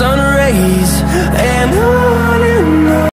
sunrise